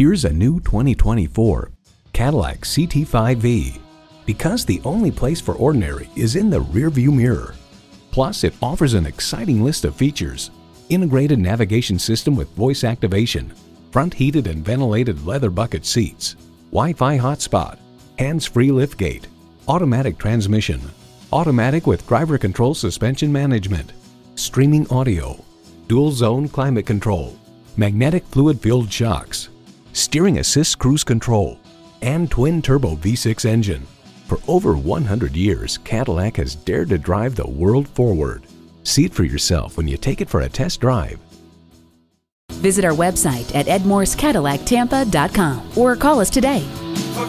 Here's a new 2024 Cadillac CT5V. Because the only place for ordinary is in the rearview mirror. Plus, it offers an exciting list of features. Integrated navigation system with voice activation, front heated and ventilated leather bucket seats, Wi-Fi hotspot, hands-free liftgate, automatic transmission, automatic with driver control suspension management, streaming audio, dual zone climate control, magnetic fluid filled shocks, steering assist cruise control, and twin turbo V6 engine. For over 100 years, Cadillac has dared to drive the world forward. See it for yourself when you take it for a test drive. Visit our website at edmorsecadillactampa.com or call us today. For